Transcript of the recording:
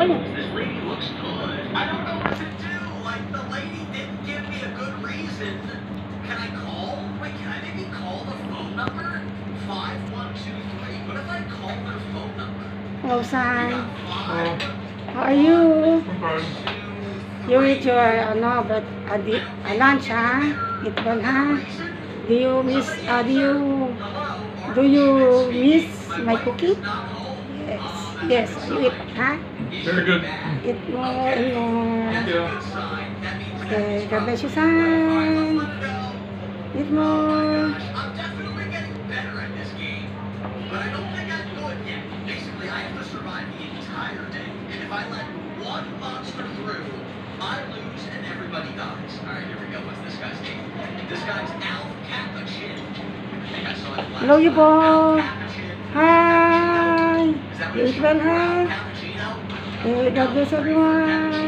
ko niya. This lady looks good. I don't know what to do. Like, the lady didn't give me a good reason. Can I call? Wait, can I maybe call the phone number? 5123. What if I call their phone number? Oh, San. You How are you? Kumbaga, You eat your, ano, but, uh, di, uh, lunch, ha? Eat well, ha? Do you miss, uh, do you, do you miss my cookie? Yes. Yes, you eat, ha? Very good. Eat more and more. Thank you. Okay, God bless you, son. Eat more. I'm definitely getting better at this game, but I don't think I'm good yet. Basically, I have to survive the entire day, and if I let one monster through, I lose and everybody dies. All right, here we go. What's this guy's name? This guy's Alf Cappuccin. I think I saw it last Hello, you time. Eat well, called? ha? Cappuccino? Okay, God bless everyone.